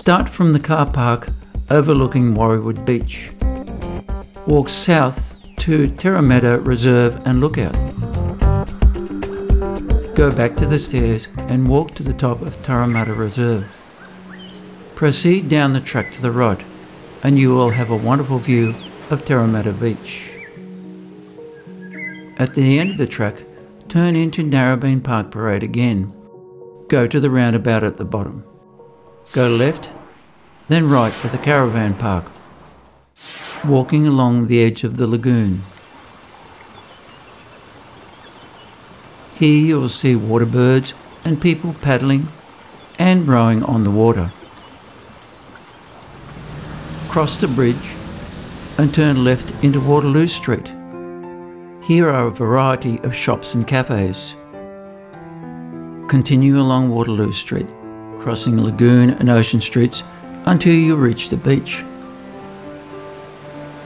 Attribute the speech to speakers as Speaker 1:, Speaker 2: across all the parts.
Speaker 1: Start from the car park overlooking Warriewood Beach. Walk south to Turimetta Reserve and Lookout. Go back to the stairs and walk to the top of Turimetta Reserve. Proceed down the track to the right and you will have a wonderful view of Turimetta Beach. At the end of the track, turn into Narrabeen Park Parade again. Go to the roundabout at the bottom. Go left, then right for the caravan park, walking along the edge of the lagoon. Here you will see water birds and people paddling and rowing on the water. Cross the bridge and turn left into Waterloo Street. Here are a variety of shops and cafes. Continue along Waterloo Street, crossing Lagoon and Ocean Streets until you reach the beach.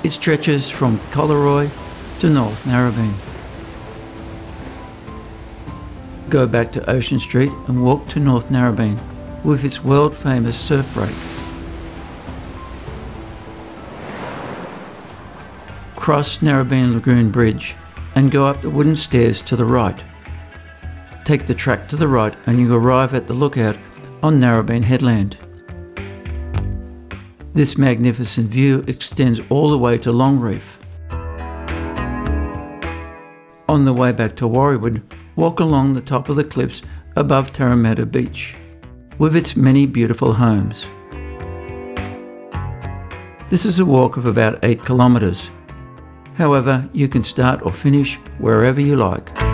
Speaker 1: It stretches from Collaroy to North Narrabeen. Go back to Ocean Street and walk to North Narrabeen with its world famous surf break. Cross Narrabeen Lagoon Bridge and go up the wooden stairs to the right. Take the track to the right and you arrive at the lookout on Narrabeen Headland. This magnificent view extends all the way to Longreef. On the way back to Warriewood, walk along the top of the cliffs above Turimetta Beach, with its many beautiful homes. This is a walk of about 8 kilometres. However, you can start or finish wherever you like.